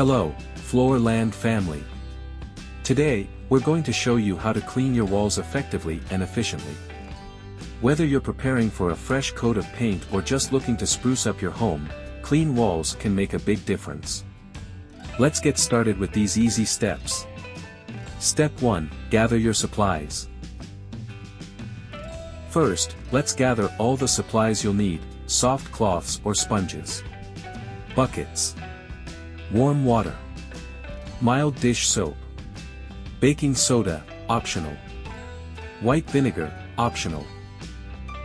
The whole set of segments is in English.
Hello, Floor Land family. Today, we're going to show you how to clean your walls effectively and efficiently. Whether you're preparing for a fresh coat of paint or just looking to spruce up your home, clean walls can make a big difference. Let's get started with these easy steps. Step 1, gather your supplies. First, let's gather all the supplies you'll need, soft cloths or sponges. Buckets. Warm water. Mild dish soap. Baking soda, optional. White vinegar, optional.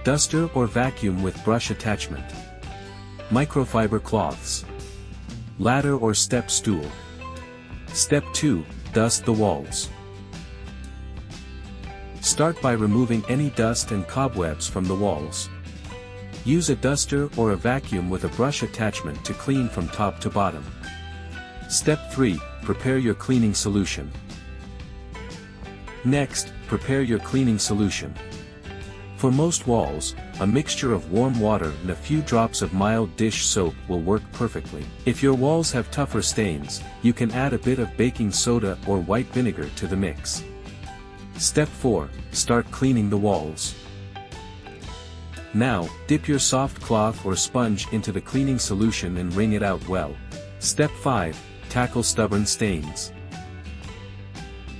Duster or vacuum with brush attachment. Microfiber cloths. Ladder or step stool. Step 2, dust the walls. Start by removing any dust and cobwebs from the walls. Use a duster or a vacuum with a brush attachment to clean from top to bottom. Step 3, prepare your cleaning solution. Next, prepare your cleaning solution. For most walls, a mixture of warm water and a few drops of mild dish soap will work perfectly. If your walls have tougher stains, you can add a bit of baking soda or white vinegar to the mix. Step 4, start cleaning the walls. Now, dip your soft cloth or sponge into the cleaning solution and wring it out well. Step 5, tackle stubborn stains.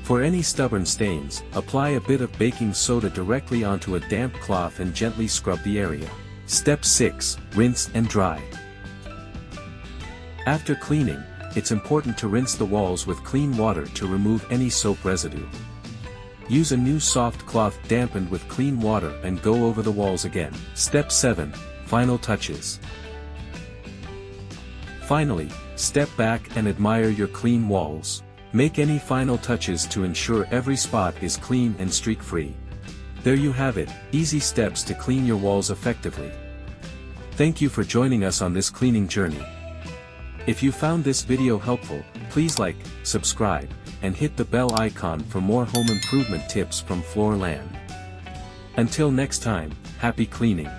For any stubborn stains, apply a bit of baking soda directly onto a damp cloth and gently scrub the area. Step 6, rinse and dry. After cleaning, it's important to rinse the walls with clean water to remove any soap residue. Use a new soft cloth dampened with clean water and go over the walls again. Step 7, Final Touches. Finally, step back and admire your clean walls. Make any final touches to ensure every spot is clean and streak-free. There you have it, easy steps to clean your walls effectively. Thank you for joining us on this cleaning journey. If you found this video helpful, please like, subscribe, and hit the bell icon for more home improvement tips from Floor Land. Until next time, happy cleaning.